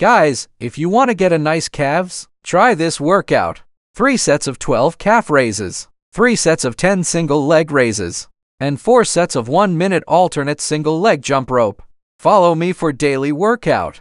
Guys, if you want to get a nice calves, try this workout. 3 sets of 12 calf raises, 3 sets of 10 single leg raises, and 4 sets of 1 minute alternate single leg jump rope. Follow me for daily workout.